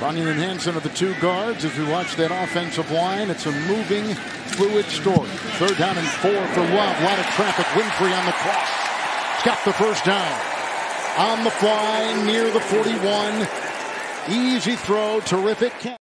Runyan and Hanson are the two guards. As we watch that offensive line, it's a moving, fluid story. Third down and four for Love. A lot of traffic. Winfree on the cross. Got the first down. On the fly, near the 41. Easy throw, terrific catch.